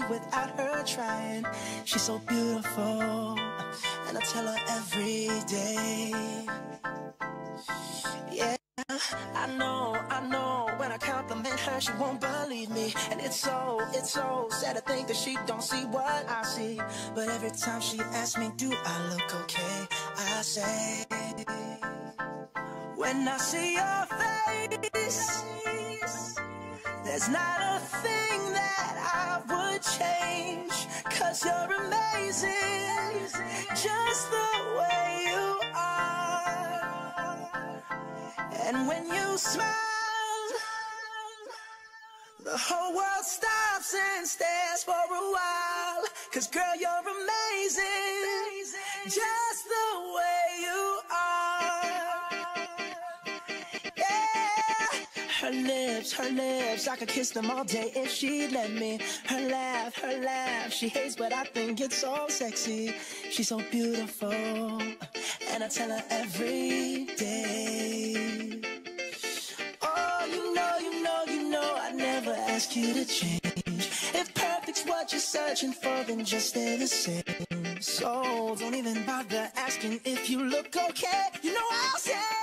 perfectly without her trying. She's so beautiful, and I tell her every day. Yeah, I know, I know. When I compliment her, she won't believe me, and it's so, it's so sad to think that she don't see what I see. But every time she asks me, do I look okay? I say. When I see your face, there's not a thing that. Cause you're amazing, just the way you are. And when you smile, the whole world stops and stares for a while. Cause girl, you're lips, her lips, I could kiss them all day if she'd let me. Her laugh, her laugh, she hates, but I think it's so sexy. She's so beautiful, and I tell her every day. Oh, you know, you know, you know, I never ask you to change. If perfect's what you're searching for, then just stay the same. So don't even bother asking if you look okay. You know I'll say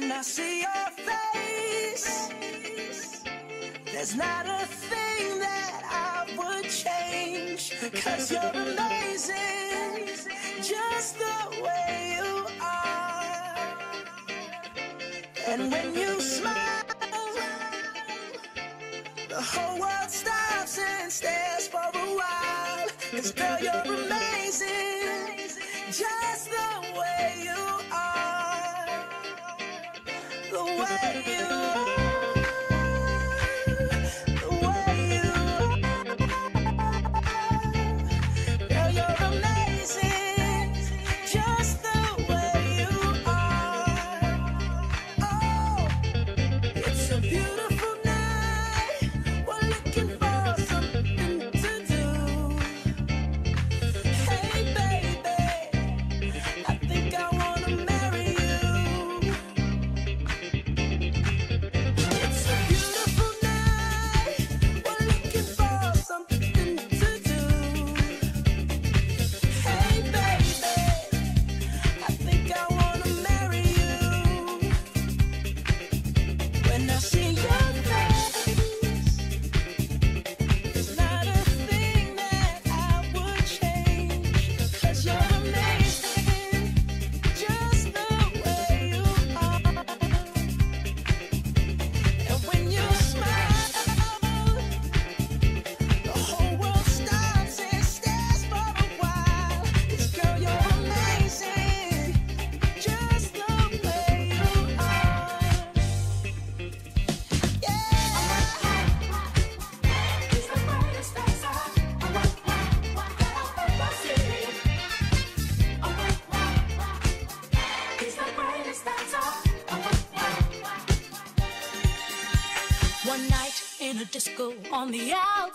when I see your face. There's not a thing that I would change. Cause you're amazing, just the way you are. And when you smile, the whole world stops and stares for a while. Cause girl, you're amazing, you.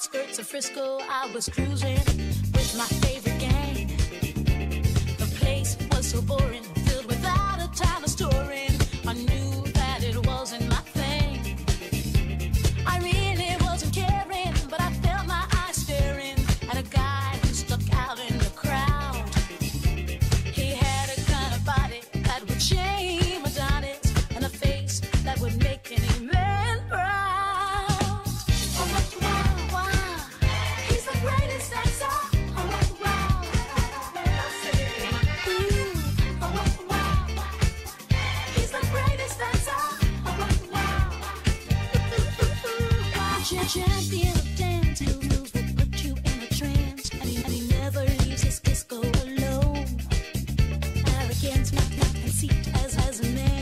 outskirts of Frisco, I was cruising. It's not conceit as, as a man.